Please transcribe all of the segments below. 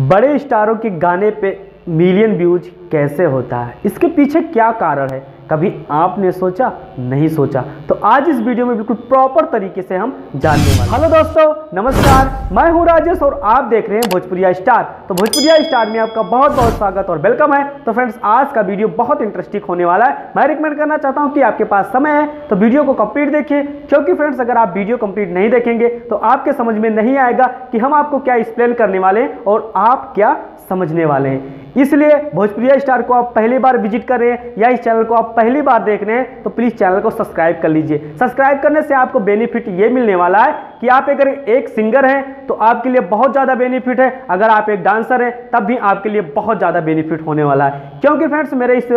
बड़े स्टारों के गाने पे मिलियन व्यूज़ कैसे होता है? इसके पीछे क्या कारण है? कभी आपने सोचा? नहीं सोचा। तो आज इस वीडियो में बिल्कुल प्रॉपर तरीके से हम जानने वाले हेलो दोस्तों, नमस्कार। मैं हूँ राजेश और आप देख रहे हैं भोजपुरिया स्टार। तो भोजपुरिया स्टार में आपका बहुत बहुत स्वागत और वेलकम है। तो फ्रेंड्स आज का वीडियो बहुत इंटरेस्टिंग होने वाला है। मैं रिकमेंड करना चाहता हूँ कि आपके पास समय है तो वीडियो को कंप्लीट देखिए। क्योंकि फ्रेंड्स अगर आप वीडियो कंप्लीट नहीं देखेंगे तो आपके समझ में नहीं आएगा कि हम आपको क्या एक्सप्लेन करने वाले हैं और आप क्या समझने वाले हैं। इसलिए भोजपुरिया स्टार को आप पहली बार विज़िट कर रहे हैं या इस चैनल को आप पहली बार देख रहे हैं तो प्लीज़ चैनल को सब्सक्राइब कर लीजिए। सब्सक्राइब करने से आपको बेनिफिट ये मिलने वाला है कि आप अगर एक सिंगर हैं तो आपके लिए बहुत ज़्यादा बेनिफिट है। अगर आप एक डांसर हैं, तब भी आपके लिए बहुत ज़्यादा बेनिफिट होने वाला है। क्योंकि फ्रेंड्स, मेरे इस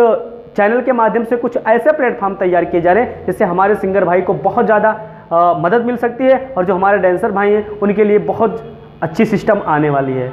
चैनल के माध्यम से कुछ ऐसे प्लेटफॉर्म तैयार किए जा रहे हैं, जिससे हमारे सिंगर भाई को बहुत ज़्यादा मदद मिल सकती है और जो हमारे डांसर भाई हैं, उनके लिए बहुत अच्छी सिस्टम आने वाली है।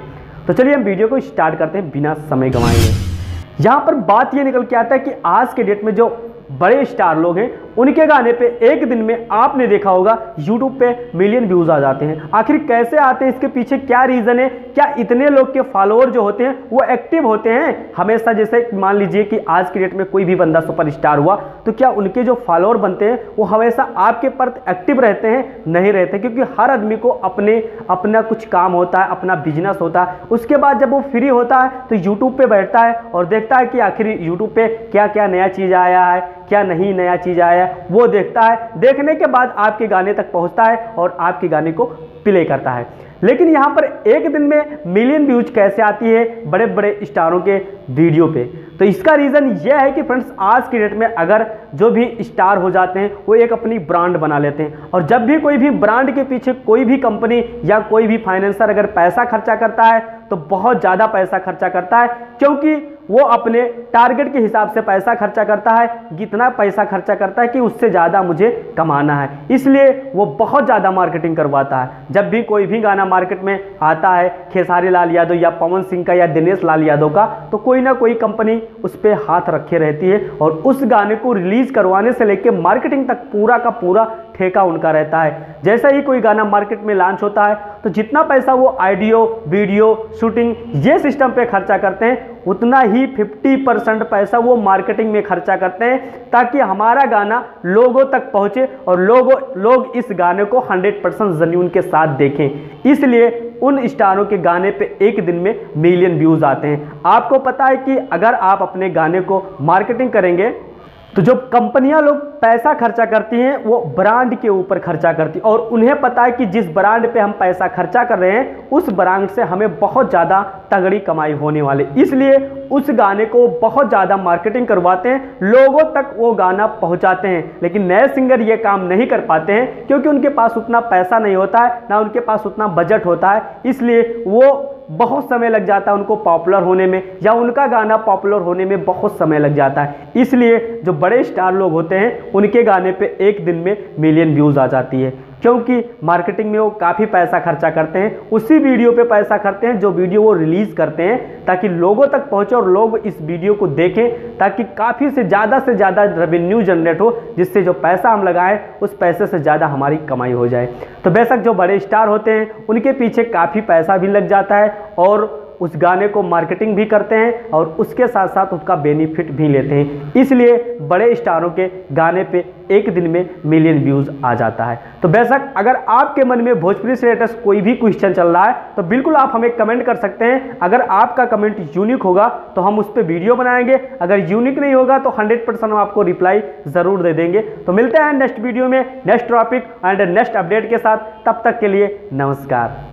तो चलिए हम वीडियो को स्टार्ट करते हैं बिना समय गंवाएँगे यहाँ पर बात ये निकल के आता है कि आज के डेट में जो बड़े स्टार लोग हैं। उनके गाने पे एक दिन में आपने देखा होगा यूट्यूब पे मिलियन व्यूज़ आ जाते हैं। आखिर कैसे आते हैं? इसके पीछे क्या रीज़न है? क्या इतने लोग के फॉलोअर जो होते हैं, वो एक्टिव होते हैं? हमेशा जैसे मान लीजिए कि आज की डेट में कोई भी बंदा सुपर स्टार हुआ तो क्या उनके जो फॉलोअर बनते हैं, वो हमेशा आपके प्रति एक्टिव रहते हैं? नहीं रहते, क्योंकि हर आदमी को अपने, अपना कुछ काम होता है, अपना बिज़नेस होता है। उसके बाद जब वो फ्री होता है तो यूट्यूब पर बैठता है और देखता है कि आखिर यूट्यूब पर क्या क्या नया चीज़ आया है क्या नहीं नया चीज़ आया है, वो देखता है, देखने के बाद आपके गाने तक पहुँचता है और आपके गाने को प्ले करता है। लेकिन यहाँ पर एक दिन में मिलियन व्यूज़ कैसे आती है बड़े बड़े स्टारों के वीडियो पे? तो इसका रीज़न यह है कि फ्रेंड्स आज की डेट में अगर जो भी स्टार हो जाते हैं, वो एक अपनी ब्रांड बना लेते हैं। और जब भी कोई भी ब्रांड के पीछे कोई भी कंपनी या कोई भी फाइनेंसर अगर पैसा खर्चा करता है तो बहुत ज़्यादा पैसा खर्चा करता है, क्योंकि वो अपने टारगेट के हिसाब से पैसा खर्चा करता है, कितना पैसा खर्चा करता है कि उससे ज़्यादा मुझे कमाना है। इसलिए वो बहुत ज़्यादा मार्केटिंग करवाता है। जब भी कोई भी गाना मार्केट में आता है, खेसारी लाल यादव या पवन सिंह का या दिनेश लाल यादव का तो कोई ना कोई कंपनी उस पर हाथ रखे रहती है और उस गाने को रिलीज़ करवाने से लेकर मार्केटिंग तक पूरा का पूरा ठेका उनका रहता है। जैसा ही कोई गाना मार्केट में लॉन्च होता है तो जितना पैसा वो आइडियो वीडियो शूटिंग ये सिस्टम पे खर्चा करते हैं, उतना ही 50 परसेंट पैसा वो मार्केटिंग में खर्चा करते हैं, ताकि हमारा गाना लोगों तक पहुँचे और लोगों, लोग इस गाने को 100 परसेंट जन्यून के साथ देखें। इसलिए उन स्टारों के गाने पे एक दिन में मिलियन व्यूज़ आते हैं। आपको पता है कि अगर आप अपने गाने को मार्केटिंग करेंगे तो जो कंपनियाँ लोग पैसा खर्चा करती हैं, वो ब्रांड के ऊपर खर्चा करती और उन्हें पता है कि जिस ब्रांड पे हम पैसा खर्चा कर रहे हैं, उस ब्रांड से हमें बहुत ज़्यादा तगड़ी कमाई होने वाले इसलिए उस गाने को बहुत ज़्यादा मार्केटिंग करवाते हैं, लोगों तक वो गाना पहुंचाते हैं। लेकिन नए सिंगर ये काम नहीं कर पाते हैं, क्योंकि उनके पास उतना पैसा नहीं होता है, ना उनके पास उतना बजट होता है। इसलिए वो बहुत समय लग जाता है उनको पॉपुलर होने में, या उनका गाना पॉपुलर होने में बहुत समय लग जाता है। इसलिए जो बड़े स्टार लोग होते हैं, उनके गाने पे एक दिन में मिलियन व्यूज़ आ जाती है। क्योंकि मार्केटिंग में वो काफ़ी पैसा खर्चा करते हैं। उसी वीडियो पे पैसा करते हैं, जो वीडियो वो रिलीज़ करते हैं, ताकि लोगों तक पहुँचे और लोग इस वीडियो को देखें, ताकि काफ़ी से ज़्यादा से ज़्यादा रेवेन्यू जनरेट हो, जिससे जो पैसा हम लगाएँ, उस पैसे से ज़्यादा हमारी कमाई हो जाए। तो बेशक जो बड़े स्टार होते हैं, उनके पीछे काफ़ी पैसा भी लग जाता है, और उस गाने को मार्केटिंग भी करते हैं और उसके साथ साथ उसका बेनिफिट भी लेते हैं। इसलिए बड़े स्टारों के गाने पे एक दिन में मिलियन व्यूज़ आ जाता है। तो बेशक अगर आपके मन में भोजपुरी से लेटेस्ट कोई भी क्वेश्चन चल रहा है तो बिल्कुल आप हमें कमेंट कर सकते हैं। अगर आपका कमेंट यूनिक होगा तो हम उस पर वीडियो बनाएँगे। अगर यूनिक नहीं होगा तो हंड्रेड परसेंट हम आपको रिप्लाई ज़रूर दे देंगे। तो मिलते हैं नेक्स्ट वीडियो में next topic and next update के साथ। तब तक के लिए नमस्कार।